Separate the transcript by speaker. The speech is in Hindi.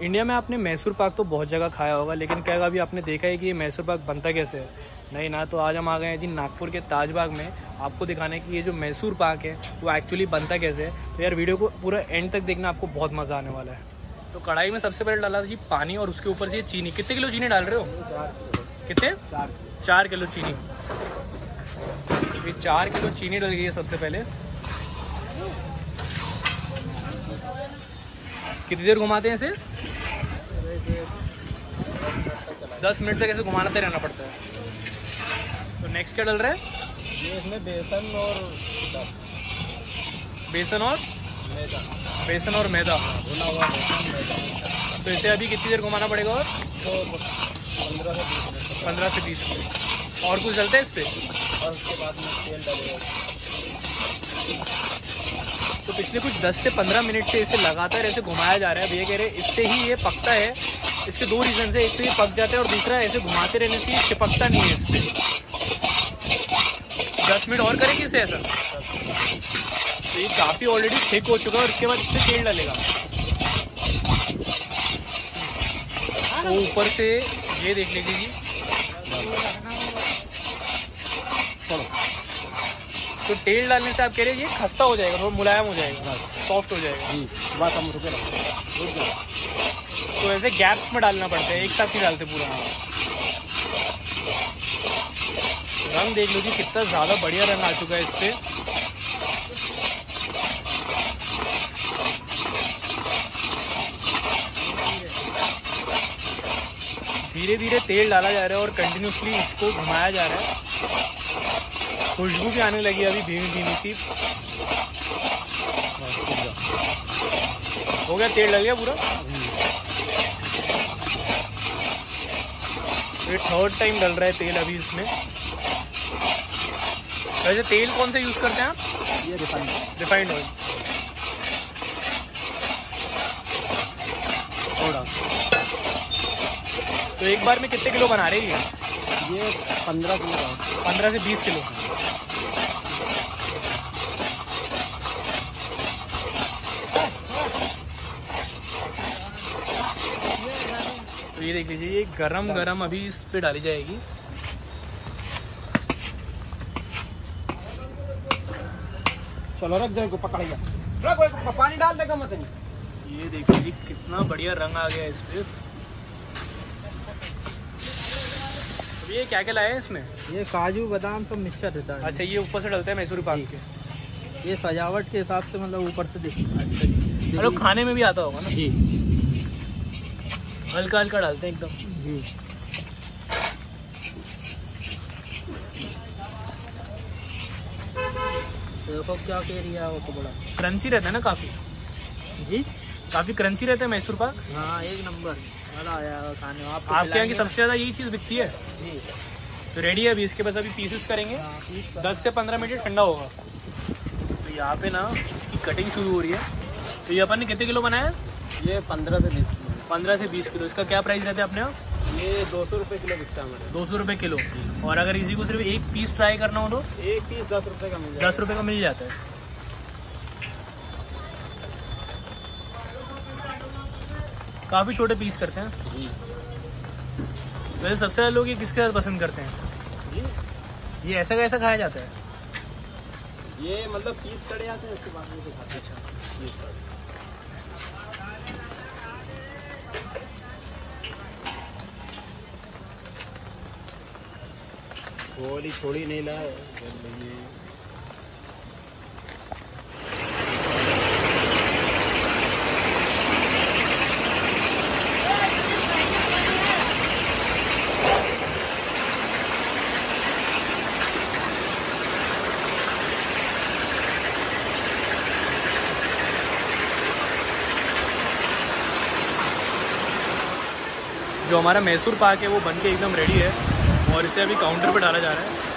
Speaker 1: इंडिया में आपने मैसूर पाक तो बहुत जगह खाया होगा, लेकिन क्या अभी आपने देखा है कि ये मैसूर पाक बनता कैसे है? नहीं ना तो आज हम आ गए हैं जी नागपुर के ताजबाग में। आपको दिखाने की ये जो मैसूर पाक है, वो एक्चुअली बनता कैसे है? तो यार, वीडियो को पूरा एंड तक देखना, आपको बहुत मज़ा आने वाला है। तो कढ़ाई में सबसे पहले डाला था जी पानी, और उसके ऊपर से चीनी। कितने किलो चीनी डाल रहे हो? कितने? चार किलो चीनी। ये चार किलो चीनी डल गई है सबसे पहले। कितनी देर घुमाते हैं इसे? दस मिनट तक ऐसे घुमाते रहना पड़ता है। तो नेक्स्ट क्या डल रहा है?
Speaker 2: ये इसमें बेसन और
Speaker 1: बेसन और?
Speaker 2: मैदा।
Speaker 1: बेसन और मैदा।
Speaker 2: भुना हुआ
Speaker 1: तो इसे अभी कितनी देर घुमाना पड़ेगा और?
Speaker 2: तो पंद्रह से बीस मिनट
Speaker 1: पंद्रह से बीस मिनट। और कुछ डलता है इस पर
Speaker 2: और उसके बाद में तेल डालेगा।
Speaker 1: तो पिछले कुछ 10 से 15 मिनट से इसे लगातार ऐसे घुमाया जा रहा है। भैया कह रहे इससे ही ये पकता है। इसके दो रीजन है एक तो ये पक जाता है और दूसरा ऐसे घुमाते रहने से चिपकता नहीं है इस पे दस मिनट और करेंगे इसे ऐसा? तो ये काफ़ी ऑलरेडी थिक हो चुका है और इसके बाद इस तेल डालेगा। तो ऊपर से ये देख लीजिए जी तो तेल डालने से आप कह रहे हैं ये खस्ता हो जाएगा थोड़ा मुलायम हो जाएगा सॉफ्ट हो जाएगा।
Speaker 2: जी बात हम रुके
Speaker 1: तो ऐसे गैप्स में डालना पड़ता है एक साथ ही डालते पूरा। रंग देख लो जी कितना ज़्यादा बढ़िया रंग आ चुका है इस पर धीरे धीरे तेल डाला जा रहा है और कंटिन्यूसली इसको घुमाया जा रहा है। खुशबू भी आने लगी अभी धीमी धीमी सी। हो गया तेल लग गया पूरा? ये थर्ड टाइम डल रहा है तेल अभी इसमें। वैसे तेल कौन सा यूज़ करते हैं आप?
Speaker 2: ये रिफाइंड
Speaker 1: रिफाइंड ऑयल
Speaker 2: थोड़ा।
Speaker 1: तो एक बार में कितने किलो बना रहे हैं ये?
Speaker 2: ये पंद्रह किलो।
Speaker 1: पंद्रह से बीस किलो तो ये देख लीजिए ये गरम गरम अभी इस पे डाली जाएगी।
Speaker 2: चलो रख दो पकड़ेगा रख वो पानी डाल देगा मत नहीं
Speaker 1: ये देख लीजिए कितना बढ़िया रंग आ गया इस पे। ये क्या क्या लाया है इसमें?
Speaker 2: ये काजू बादाम सब मिक्सर रहता है।
Speaker 1: अच्छा ये ऊपर से डलते हैं मैसूरी पाक के।
Speaker 2: ये सजावट के हिसाब से मतलब ऊपर से देखिए
Speaker 1: अच्छा जी। खाने में भी आता होगा ना।
Speaker 2: जी।
Speaker 1: हल्का हल्का डालते हैं एकदम।
Speaker 2: जी। देखो क्या कह रही है वो तो बड़ा।
Speaker 1: क्रंची रहता है ना काफ़ी?
Speaker 2: जी?
Speaker 1: काफ़ी क्रंची रहता है मैसूर पाक?
Speaker 2: हाँ एक नंबर। मज़ा आया खाने में। आपको
Speaker 1: आपके यहाँ की सबसे ज़्यादा यही चीज़ बिकती है?
Speaker 2: जी।
Speaker 1: तो रेडी है अभी? इसके पास अभी पीसेस करेंगे।
Speaker 2: हाँ,
Speaker 1: दस से पंद्रह मिनट ठंडा होगा। तो यहाँ पे ना इसकी कटिंग शुरू हो रही है। तो ये अपन ने कितने किलो बनाया?
Speaker 2: ये पंद्रह से बीस
Speaker 1: पंद्रह से बीस किलो। इसका क्या प्राइस रहता है अपने यहाँ?
Speaker 2: ये दो सौ रुपये किलो बिकता है
Speaker 1: दो सौ रुपये किलो। और अगर इसी को सिर्फ़ एक पीस ट्राई करना हो तो?
Speaker 2: एक पीस दस रुपये का मिल जाएगा
Speaker 1: दस रुपये का मिल जाता है। काफ़ी छोटे पीस करते हैं।
Speaker 2: जी।
Speaker 1: वैसे सबसे ज़्यादा लोग ये किसके साथ पसंद करते हैं?
Speaker 2: जी।
Speaker 1: ये ऐसा कैसा खाया जाता है?
Speaker 2: ये मतलब पीस कड़े आते हैं उसके बाद में दिखाते गोली छोड़ी नहीं लाए
Speaker 1: जो हमारा मैसूर पार्क है, वो बन के एकदम रेडी है। और इसे अभी काउंटर पर डाला जा रहा है।